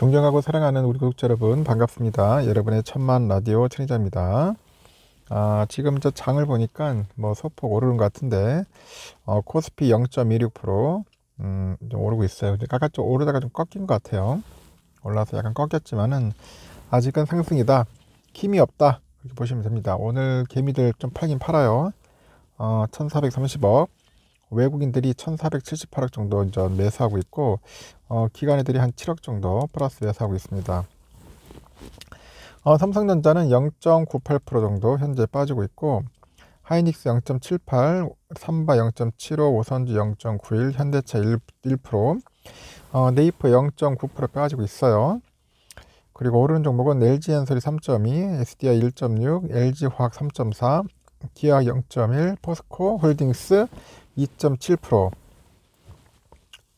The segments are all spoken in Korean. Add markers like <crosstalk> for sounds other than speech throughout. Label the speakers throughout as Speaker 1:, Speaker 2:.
Speaker 1: 존경하고 사랑하는 우리 구독자 여러분 반갑습니다. 여러분의 천만 라디오 천희자입니다. 아, 지금 저 장을 보니까 뭐 소폭 오르는 것 같은데 어, 코스피 0.26% 음, 좀 오르고 있어요. 아까 좀 오르다가 좀 꺾인 것 같아요. 올라서 약간 꺾였지만은 아직은 상승이다. 힘이 없다. 그렇게 보시면 됩니다. 오늘 개미들 좀 팔긴 팔아요. 어, 1430억. 외국인들이 1478억 정도 이제 매수하고 있고 어, 기관애들이 한 7억 정도 플러스 매수하고 있습니다. 어, 삼성전자는 0.98% 정도 현재 빠지고 있고 하이닉스 0.78, 삼바 0.75, 오선주 0.91, 현대차 1, 1% 어, 네이버 0.9% 빠지고 있어요. 그리고 오르는 종목은 LG엔솔이 3.2, SDI 1.6, LG화학 3.4, 기아 0.1, 포스코 홀딩스 2.7%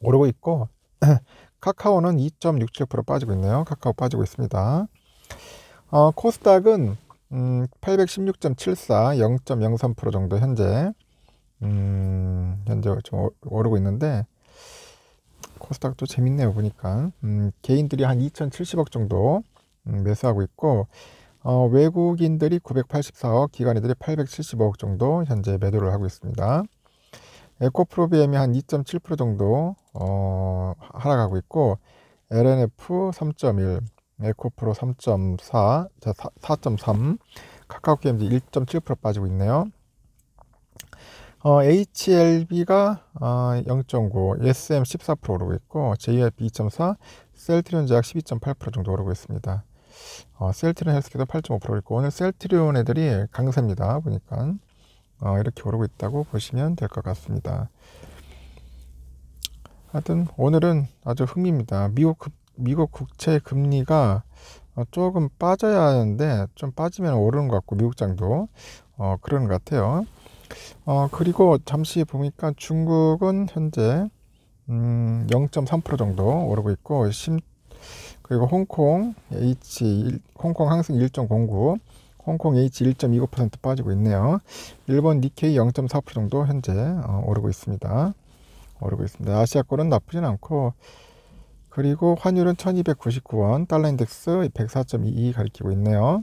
Speaker 1: 오르고 있고 <clears throat> 카카오는 2.67% 빠지고 있네요. 카카오 빠지고 있습니다. 어, 코스닥은 음, 816.74, 0.03% 정도 현재 음, 현재 좀 오르고 있는데 코스닥도 재밌네요 보니까 음, 개인들이 한 2,070억 정도 음, 매수하고 있고 어, 외국인들이 984억, 기관인들이 875억 정도 현재 매도를 하고 있습니다. 에코프로비엠이 한 2.7% 정도 어, 하락하고 있고 LNF 3.1, 에코프로 3.4, 4.3, 카카오게임즈 1.7% 빠지고 있네요. 어, HLB가 어, 0.9, SM 14% 오르고 있고 JYP 2.4, 셀트리온 제약 12.8% 정도 오르고 있습니다. 어, 셀트리온 헬스케도 8.5% 있고 오늘 셀트리온 애들이 강세입니다. 보니까 어, 이렇게 오르고 있다고 보시면 될 것 같습니다. 하여튼 오늘은 아주 흥미입니다. 미국 미국 국채 금리가 어, 조금 빠져야 하는데 좀 빠지면 오르는 것 같고 미국장도 어, 그런 것 같아요. 어, 그리고 잠시 보니까 중국은 현재 음, 0.3% 정도 오르고 있고 심, 그리고 홍콩 H 홍콩 항승 1.09 홍콩 H 1.29% 빠지고 있네요. 일본 니케이 0.4% 정도 현재 어, 오르고 있습니다. 오르고 있습니다. 아시아권은 나쁘진 않고 그리고 환율은 1299원, 달러 인덱스 104.22 가리키고 있네요.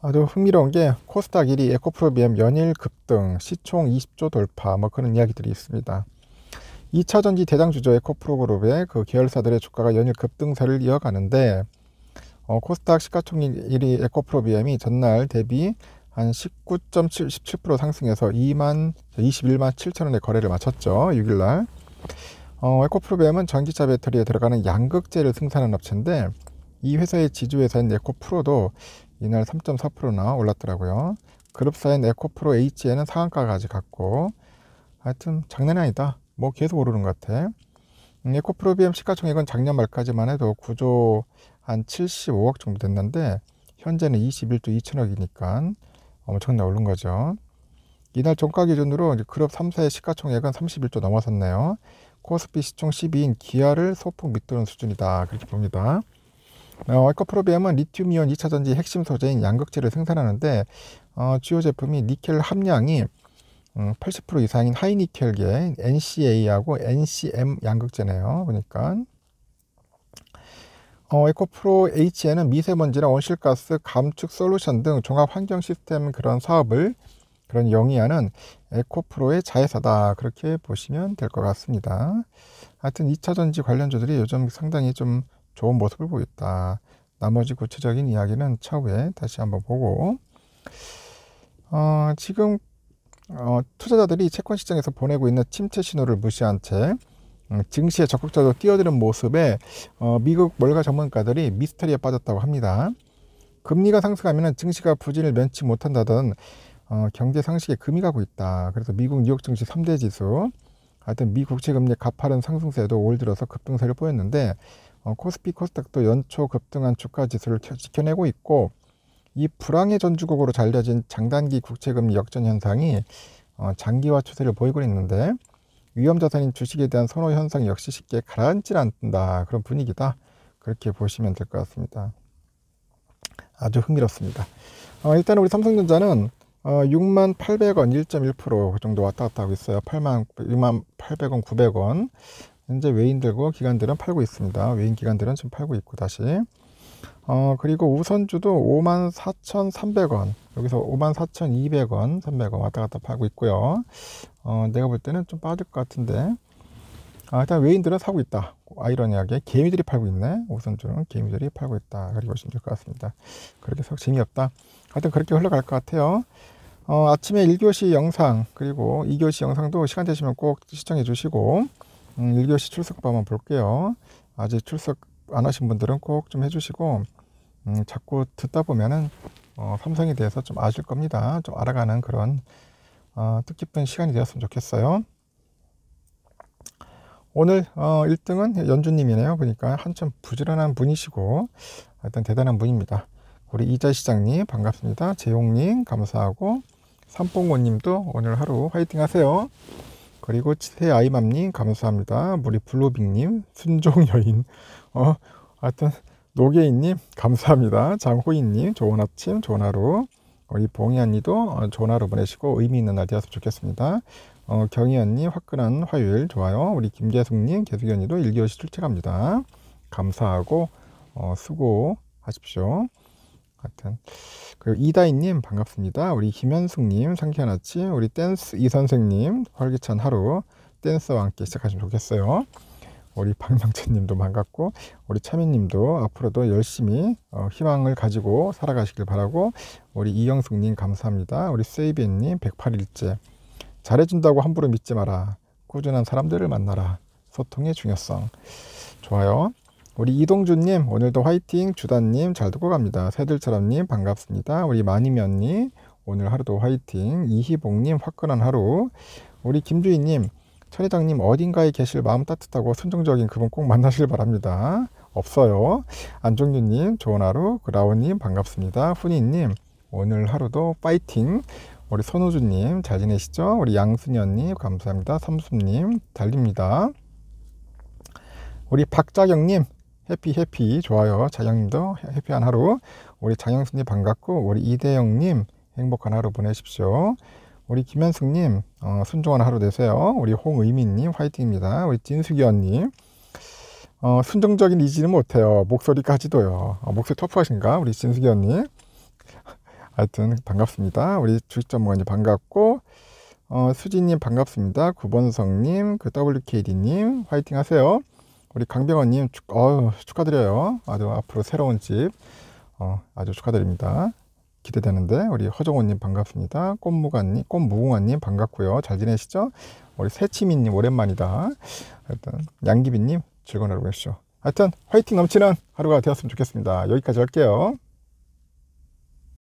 Speaker 1: 아주 흥미로운 게 코스닥 1위 에코프로비엠 연일 급등, 시총 20조 돌파 뭐 그런 이야기들이 있습니다. 2차전지 대장주죠 에코프로그룹의 그 계열사들의 주가가 연일 급등세를 이어가는데 어, 코스닥 시가총액 1위 에코프로비엠이 전날 대비 한 19.77% 상승해서 2만 21만 7천 원의 거래를 마쳤죠. 6일날. 어, 에코프로비엠은 전기차 배터리에 들어가는 양극재를 승산하는 업체인데 이 회사의 지주회사인 에코프로도 이날 3.4%나 올랐더라고요. 그룹사인 에코프로 H에는 상한가까지 갔고 하여튼 장난이 아니다. 뭐 계속 오르는 것 같아. 음, 에코프로비엠 시가총액은 작년 말까지만 해도 9조 한 75억 정도 됐는데 현재는 21조 2천억이니까 엄청나게 오른 거죠. 이날 종가 기준으로 그룹 3사의 시가총액은 31조 넘어섰네요. 코스피 시총 12위인 기아를 소폭 밑도는 수준이다. 그렇게 봅니다. 어, 에코프로비엠은 리튬이온 2차전지 핵심 소재인 양극재를 생산하는데 어, 주요 제품이 니켈 함량이 음, 80% 이상인 하이니켈계 NCA하고 NCM 양극재네요. 보니까 어, 에코프로 H에는 미세먼지나 온실가스 감축 솔루션 등 종합 환경 시스템 그런 사업을 그런 영위하는 에코프로의 자회사다 그렇게 보시면 될 것 같습니다. 하여튼 2차 전지 관련주들이 요즘 상당히 좀 좋은 모습을 보였다. 나머지 구체적인 이야기는 차후에 다시 한번 보고 어, 지금 어, 투자자들이 채권 시장에서 보내고 있는 침체 신호를 무시한 채 음, 증시에 적극적으로 뛰어드는 모습에 어, 미국 월가 전문가들이 미스터리에 빠졌다고 합니다. 금리가 상승하면 증시가 부진을 면치 못한다던 어, 경제 상식에 금이 가고 있다. 그래서 미국 뉴욕 증시 3대 지수 하여튼 미 국채 금리 가파른 상승세도 올 들어서 급등세를 보였는데 어, 코스피 코스닥도 연초 급등한 주가 지수를 지켜내고 있고 이 불황의 전주국으로 잘려진 장단기 국채 금리 역전 현상이 어, 장기화 추세를 보이고 있는데 위험 자산인 주식에 대한 선호 현상 역시 쉽게 가라앉질 않는다. 그런 분위기다. 그렇게 보시면 될 것 같습니다. 아주 흥미롭습니다. 어, 일단 우리 삼성전자는 어, 6만 800원 1.1% 정도 왔다 갔다 하고 있어요. 8만 6만 800원 900원 현재 외인들고 기관들은 팔고 있습니다. 외인 기관들은 지금 팔고 있고 다시. 어, 그리고 우선주도 54,300원. 여기서 54,200원, 300원 왔다 갔다 팔고 있고요. 어, 내가 볼 때는 좀 빠질 것 같은데. 아, 일단 외인들은 사고 있다. 아이러니하게 개미들이 팔고 있네. 우선주는 개미들이 팔고 있다. 그렇게 보시면 될 것 같습니다. 그렇게 썩 재미없다. 하여튼 그렇게 흘러갈 것 같아요. 어, 아침에 1교시 영상 그리고 2교시 영상도 시간 되시면 꼭 시청해 주시고 음, 1교시 출석부 한번 볼게요. 아직 출석 안 하신 분들은 꼭 좀 해주시고 음, 자꾸 듣다 보면은 어, 삼성에 대해서 좀 아실 겁니다. 좀 알아가는 그런 어, 뜻깊은 시간이 되었으면 좋겠어요. 오늘 어, 1등은 연주님이네요. 보니까 한참 부지런한 분이시고 하여튼 대단한 분입니다. 우리 이자 시장님 반갑습니다. 재용님 감사하고 삼봉호님도 오늘 하루 화이팅 하세요. 그리고 새 아이맘님 감사합니다. 우리 블루빅님 순종여인 어 하여튼 노계인님 감사합니다. 장호인님 좋은 아침 좋은 하루 우리 봉이 언니도 어, 좋은 하루 보내시고 의미 있는 날 되었으면 좋겠습니다. 어, 경희 언니 화끈한 화요일 좋아요. 우리 김계숙님 계숙언니도 일기시 출첵합니다. 감사하고 어, 수고하십시오. 하여튼 그리고 이다희님 반갑습니다. 우리 김현숙님 상쾌한 아침 우리 댄스 이 선생님 활기찬 하루 댄스와 함께 시작하시면 좋겠어요. 우리 박명채님도 반갑고 우리 차민님도 앞으로도 열심히 어, 희망을 가지고 살아가시길 바라고 우리 이영숙님 감사합니다. 우리 세이비님 108일째 잘해준다고 함부로 믿지 마라. 꾸준한 사람들을 만나라. 소통의 중요성. 좋아요. 우리 이동준님 오늘도 화이팅 주단님 잘 듣고 갑니다 새들처럼님 반갑습니다 우리 마니면님 오늘 하루도 화이팅 이희봉님 화끈한 하루 우리 김주희님 천 회장님 어딘가에 계실 마음 따뜻하고 순종적인 그분 꼭 만나실 바랍니다. 없어요. 안종규님 좋은 하루. 그라우님 반갑습니다. 훈이님 오늘 하루도 파이팅. 우리 손호주님 잘 지내시죠? 우리 양순현님 감사합니다. 삼수님 달립니다. 우리 박자경님 해피 해피. 좋아요. 자영님도 해피한 하루. 우리 장영수님 반갑고 우리 이대영님 행복한 하루 보내십시오 우리 김현숙님 어, 순종한 하루 되세요. 우리 홍의민님 화이팅입니다. 우리 진숙이 언님. 어, 순정적인 이지는 못해요. 목소리까지도요. 어, 목소리 터프하신가? 우리 진숙이 언님. <laughs> 하여튼 반갑습니다. 우리 주식전문가님 반갑고 어, 수진님 반갑습니다. 구본성님 그 WKD님 화이팅 하세요. 우리 강병원님 축, 어, 축하드려요. 아주 앞으로 새로운 집. 어, 아주 축하드립니다. 기대되는데 우리 허정호님 반갑습니다. 꽃무가님, 꽃무궁화님 반갑고요. 잘 지내시죠? 우리 새치민님 오랜만이다. 하여튼 양기빈님 즐거운 하루 보내시죠. 하여튼 화이팅 넘치는 하루가 되었으면 좋겠습니다. 여기까지 할게요.